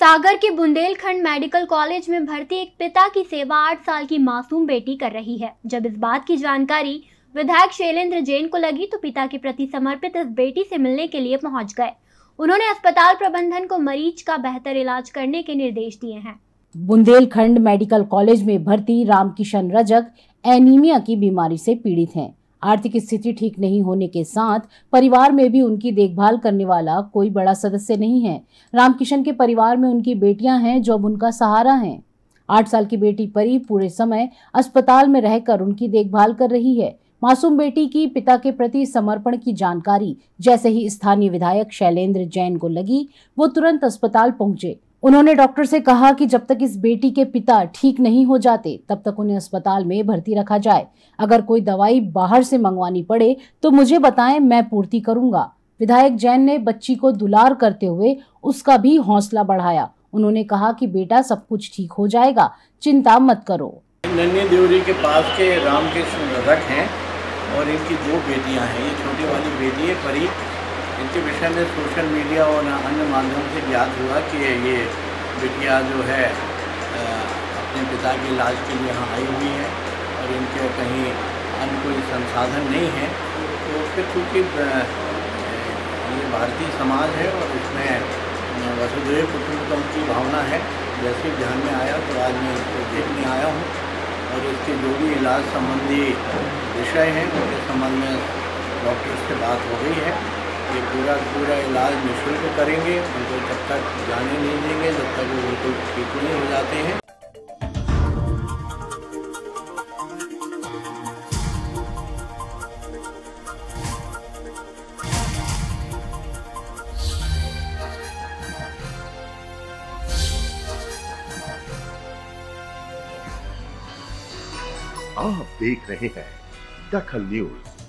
सागर के Bundelkhand medical college में भर्ती एक पिता की सेवा आठ साल की मासूम बेटी कर रही है। जब इस बात की जानकारी विधायक शैलेंद्र जैन को लगी तो पिता के प्रति समर्पित इस बेटी से मिलने के लिए पहुँच गए। उन्होंने अस्पताल प्रबंधन को मरीज़ का बेहतर इलाज करने के निर्देश दिए हैं। बुंदेलखंड मेडिकल कॉलेज में भर्ती रामकिशन रजक एनीमिया की बीमारी से पीड़ित हैं। आर्थिक स्थिति ठीक नहीं होने के साथ परिवार में भी उनकी देखभाल करने वाला कोई बड़ा सदस्य नहीं है। रामकिशन के परिवार में उनकी बेटियाँ हैं जो अब उनका सहारा हैं। आठ साल की बेटी परी पूरे समय अस्पताल में रहकर उनकी देखभाल कर रही है। मासूम बेटी की पिता के प्रति समर्पण की जानकारी, जैसे ही स्थानीय विधायक शैलेंद्र जैन को लगी, वो तुरंत अस्पताल पहुँचे। उन्होंने डॉक्टर से कहा कि जब तक इस बेटी के पिता ठीक नहीं हो जाते, तब तक उन्हें अस्पताल में भर्ती रखा जाए। अगर कोई दवाई बाहर से मंगवानी पड़े तो मुझे बताएँ, मैं पूर्ति करूँगा। विधायक जैन ने बच्ची को दुलार करते हुए उसका भी हौसला बढ़ाया। उन्होंने कहा कि बेटा, सब कुछ ठीक हो जाएगा, चिंता मत करो। नन्ही देवरी के पास के राम के हैं और इनकी दो बेटियाँ हैं। ये छोटी वाली बेटी है, परी। इनके विषय में सोशल मीडिया और अन्य माध्यम से ज्ञात हुआ कि ये बिटिया जो है अपने पिता के इलाज के लिए यहाँ आई हुई है और इनके कहीं अन्य कोई संसाधन नहीं है। तो फिर चूँकि ये भारतीय समाज है और इसमें वसुदेव कुटुंबकम की भावना है, जैसे ध्यान में आया तो आज मैं इसको देखने आया हूँ। और इसके जो भी इलाज संबंधी विषय हैं, उनके संबंध में डॉक्टर से बात हो गई है। ये पूरा पूरा इलाज निःशुल्क करेंगे, उनको जब तक जाने नहीं देंगे, जब तक वो बिल्कुल ठीक नहीं हो जाते हैं। आप देख रहे हैं दखल न्यूज़।